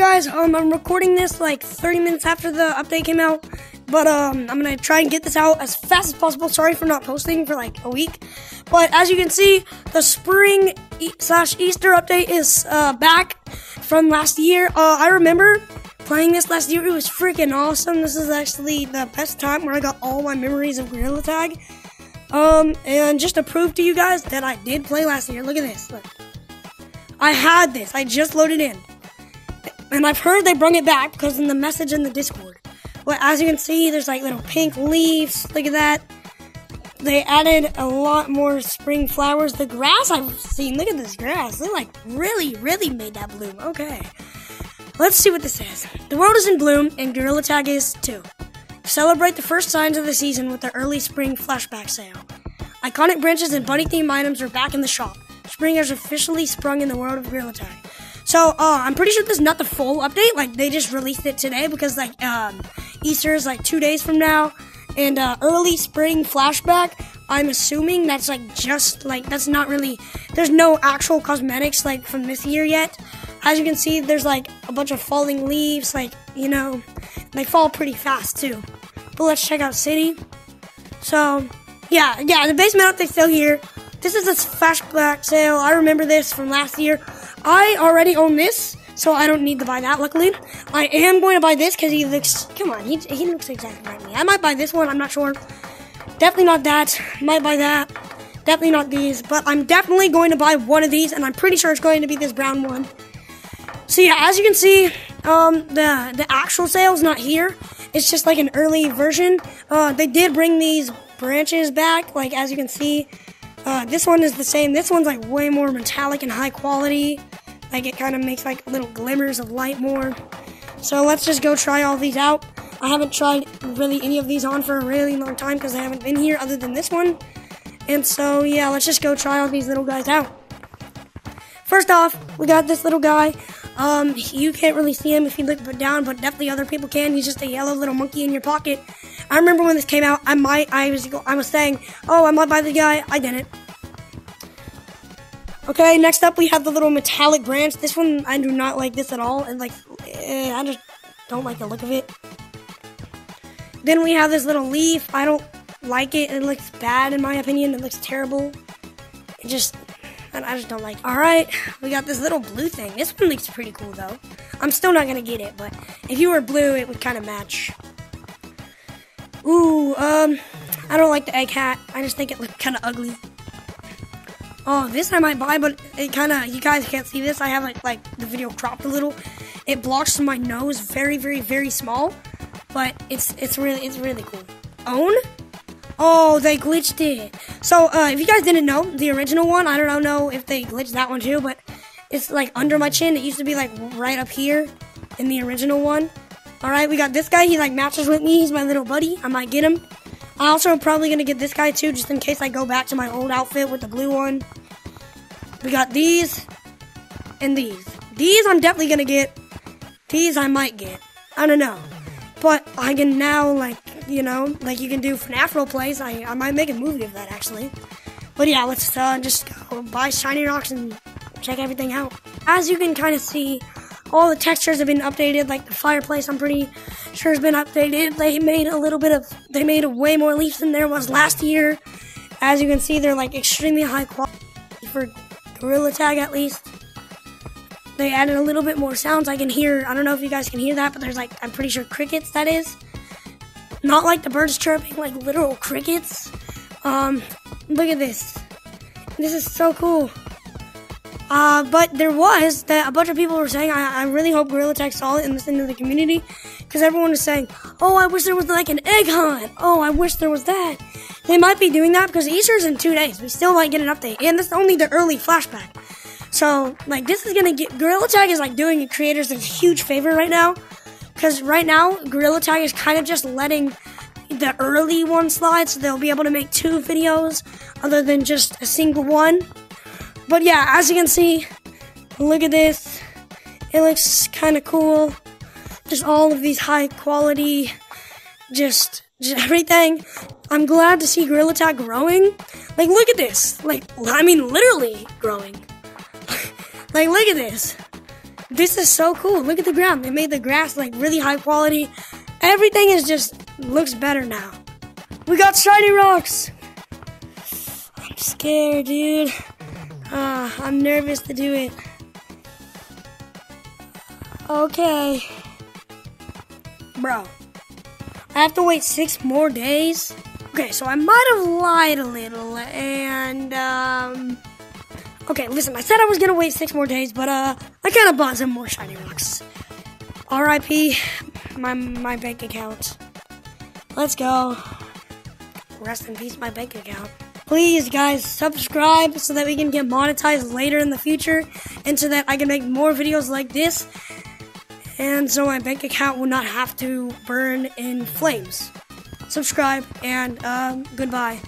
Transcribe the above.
guys, um, I'm recording this like 30 minutes after the update came out, but um, I'm gonna try and get this out as fast as possible. Sorry for not posting for like a week, but as you can see, the spring e- slash Easter update is uh, back from last year. Uh, I remember playing this last year; it was freaking awesome. This is actually the best time where I got all my memories of Gorilla Tag. Um, and just to prove to you guys that I did play last year, look at this. Look. I had this. I just loaded in. And I've heard they brought it back because in the message in the Discord. But as you can see, there's like little pink leaves. Look at that. They added a lot more spring flowers. The grass I've seen, look at this grass. They like really, really made that bloom. Okay. Let's see what this says. The world is in bloom and Gorilla Tag is too. Celebrate the first signs of the season with the early spring flashback sale. Iconic branches and bunny themed items are back in the shop. Spring has officially sprung in the world of Gorilla Tag. So, uh, I'm pretty sure this is not the full update. Like, they just released it today because, like, um, Easter is like two days from now. And, uh, early spring flashback, I'm assuming that's like just like, that's not really, there's no actual cosmetics like from this year yet. As you can see, there's like a bunch of falling leaves, like, you know, they fall pretty fast too. But let's check out City. So, yeah, yeah, the basement update's still here. This is a flashback sale. I remember this from last year. I already own this, so I don't need to buy that, luckily. I am going to buy this because he looks, come on, he, he looks exactly like me. I might buy this one, I'm not sure. Definitely not that. Might buy that. Definitely not these, but I'm definitely going to buy one of these, and I'm pretty sure it's going to be this brown one. So yeah, as you can see, um, the the actual sale's not here. It's just like an early version. Uh, they did bring these branches back, like as you can see. Uh, this one is the same. This one's like way more metallic and high quality. Like it kind of makes like little glimmers of light more. So let's just go try all these out. I haven't tried really any of these on for a really long time because I haven't been here other than this one. And so yeah, let's just go try all these little guys out. First off, we got this little guy. Um, you can't really see him if you look down, but definitely other people can. He's just a yellow little monkey in your pocket. I remember when this came out, I might, I was, I was saying, oh, I might buy the guy. I didn't. Okay, next up we have the little metallic branch. This one, I do not like this at all. And like, eh, I just don't like the look of it. Then we have this little leaf. I don't like it. It looks bad in my opinion. It looks terrible. It just, I just don't like it. Alright, we got this little blue thing. This one looks pretty cool though. I'm still not gonna get it, but if you were blue, it would kind of match. Ooh, um, I don't like the egg hat. I just think it looks kind of ugly. Oh, this I might buy, but it kind of, you guys can't see this. I have like, like the video cropped a little. It blocks my nose very, very, very small, but it's, it's really, it's really cool. Own? Oh, they glitched it. So, uh, if you guys didn't know, the original one, I don't know if they glitched that one too, but it's like under my chin. It used to be like right up here in the original one. Alright, we got this guy. He like matches with me. He's my little buddy. I might get him. I also am probably going to get this guy too, just in case I go back to my old outfit with the blue one. We got these and these. These I'm definitely going to get. These I might get. I don't know. But I can now, like, you know, like you can do FNAF plays. I, I might make a movie of that, actually. But yeah, let's uh, just go buy shiny rocks and check everything out. As you can kind of see, all the textures have been updated. Like the fireplace, I'm pretty sure has been updated. They made a little bit of, they made way more leaves than there was last year. As you can see, they're like extremely high quality for Gorilla Tag at least. They added a little bit more sounds. I can hear, I don't know if you guys can hear that, but there's like, I'm pretty sure crickets, that is. Not like the birds chirping, like literal crickets. Um, look at this. This is so cool. Uh, but there was that a bunch of people were saying, I, I really hope Gorilla Tag saw it and listened to the community, because everyone was saying, oh, I wish there was like an egg hunt. Oh, I wish there was that. They might be doing that because Easter's in two days. We still might get an update, and this is only the early flashback. So, like, this is gonna get Gorilla Tag is like doing creators a huge favor right now, because right now Gorilla Tag is kind of just letting the early one slide, so they'll be able to make two videos other than just a single one. But yeah, as you can see, look at this. It looks kind of cool. Just all of these high quality, just, just everything. I'm glad to see Gorilla Tag growing. Like, look at this. Like, I mean, literally growing. like, look at this. this is so cool. Look at the ground. They made the grass like really high quality. Everything is just looks better now. We got shiny rocks. I'm scared, dude. Uh, I'm nervous to do it. Okay. Bro. I have to wait six more days? Okay, so I might have lied a little, and, um... Okay, listen, I said I was gonna wait six more days, but, uh, I kinda bought some more shiny rocks. R.I.P. my, my bank account. Let's go. Rest in peace, my bank account. Please, guys, subscribe so that we can get monetized later in the future, and so that I can make more videos like this, and so my bank account will not have to burn in flames. Subscribe, and um, goodbye.